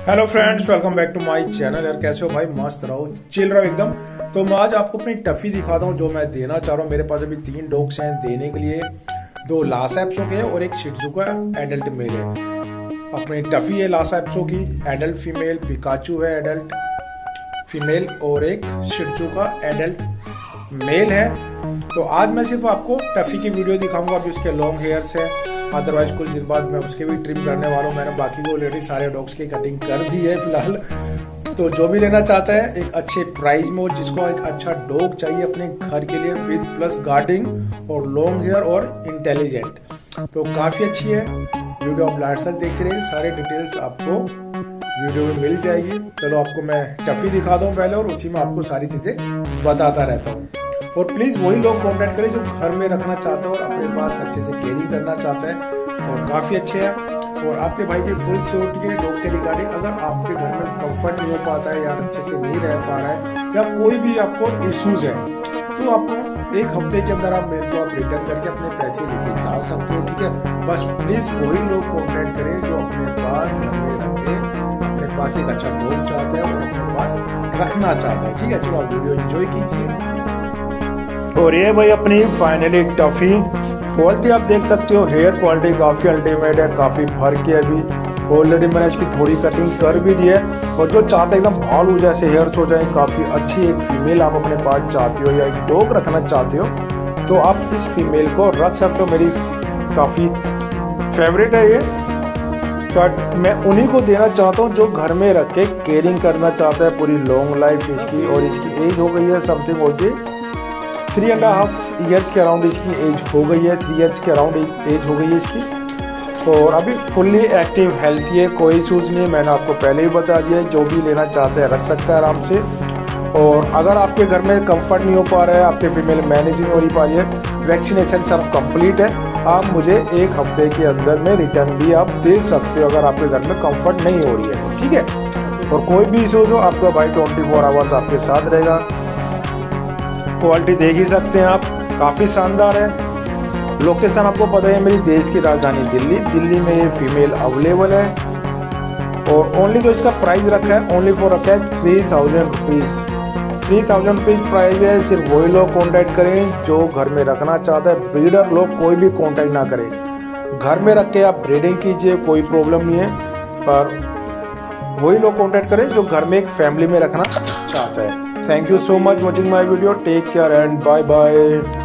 Hello friends welcome back to my channel यार, कैसे हो भाई? मस्त रहो. चिल रहो एकदम. तो मैं आज आपको अपनी टफी दिखाता हूँ, जो मैं देना चाह रहा हूँ। मेरे पास अभी तीन डॉग्स हैं देने के लिए। दो लास एप्सो के और एक शिटजू का एडल्ट मेल है। अपनी टफी है लास एप्सो की। एडल्ट फीमेल पिकाचू है एडल्ट फीमेल और एक शिटजू का एडल्ट मेल है। तो आज मैं सिर्फ़ आपको टफी की वीडियो दिखाऊँगा। अभी उसके लॉन्ग हेयर्स है। अदरवाइज़ कुछ दिन बाद मैं उसके भी ट्रिम करने वाला हूँ। मैंने बाकी को ऑलरेडी सारे डॉग्स की कटिंग कर दी है फ़िलहाल। तो जो भी लेना चाहता है, एक अच्छे प्राइस में और जिसको एक अच्छा डॉग चाहिए अपने घर के लिए विद प्लस गार्डिंग और लॉन्ग हेयर और इंटेलिजेंट तो काफ़ी अच्छी है। वीडियो आप लास्ट तक देखते रहिए। सारे डिटेल्स आपको वीडियो में मिल जाएगी। चलो, आपको मैं टफी दिखा दूँ पहले और उसी में आपको सारी चीज़ें बताता रहता हूँ। और प्लीज़ वही लोग कॉन्टेक्ट करें जो घर में रखना चाहते हैं और अपने पास अच्छे से केयरिंग करना चाहते हैं और काफ़ी अच्छे हैं। और आपके भाई की फुल सिक्योरिटी के डॉग के रिगार्डिंग अगर आपके घर में कंफर्ट नहीं हो पाता है या अच्छे से नहीं रह पा रहा है या कोई भी आपको इश्यूज़ है तो आपको एक हफ़्ते के अंदर आप मेरे को आप रिटर्न करके अपने पैसे लेके जा सकते हो, ठीक है? बस प्लीज़ वही लोग कॉन्टेक्ट करें जो अपने पास घर में रखे, अपने पास एक अच्छा डॉग चाहते हैं और अपने पास रखना चाहते हैं, ठीक है? चलो आप वीडियो एंजॉय कीजिए। और ये भाई अपनी फाइनली टफी क्वालिटी आप देख सकते हो हेयर क्वालिटी काफ़ी अल्टीमेट है, काफ़ी भर के अभी। ऑलरेडी मैंने इसकी थोड़ी कटिंग कर भी दी है। और जो चाहते एकदम भालू जैसे हेयर्स हो जाए, काफ़ी अच्छी एक फीमेल आप अपने पास चाहते हो या एक डॉग रखना चाहते हो तो आप इस फीमेल को रख सकते हो। मेरी काफ़ी फेवरेट है ये। बट मैं उन्हीं को देना चाहता हूँ जो घर में रख के केयरिंग करना चाहता है पूरी लॉन्ग लाइफ इसकी। और इसकी एज हो गई है समथिंग होती थ्री एंड हाफ़ ईयर्स के अराउंड इसकी एज हो गई है थ्री ईयर्स के अराउंड एज हो गई है इसकी। और अभी फुल्ली एक्टिव हेल्थी है, कोई इशूज़ नहीं मैंने आपको पहले ही बता दिया है, जो भी लेना चाहते हैं रख सकता है आराम से। और अगर आपके घर में कंफर्ट नहीं हो पा रहा है, आपके फीमेल मैनेज नहीं हो पा रही है वैक्सीनेशन सब कंप्लीट है, आप मुझे एक हफ़्ते के अंदर में रिटर्न भी आप दे सकते हो अगर आपके घर में कंफर्ट नहीं हो रही है। तो ठीक है? और कोई भी इशूज़ हो, आपका भाई ट्वेंटी फोर आवर्स आपके साथ रहेगा। क्वालिटी देख ही सकते हैं आप। काफ़ी शानदार है। लोकेशन आपको पता है मेरी देश की राजधानी दिल्ली। दिल्ली में ये फीमेल अवेलेबल है। और ओनली जो इसका प्राइस रखा है ओनली फॉर रखा है three thousand rupees three thousand rupees price है, सिर्फ़ वही लोग कॉन्टैक्ट करें जो घर में रखना चाहते हैं। ब्रीडर लोग कोई भी कॉन्टैक्ट ना करें। घर में रख के आप ब्रीडिंग कीजिए, कोई प्रॉब्लम नहीं है। पर वही लोग कॉन्टैक्ट करें जो घर में एक फैमिली में रखना चाहता है। Thank you so much for watching my video. Take care and bye bye.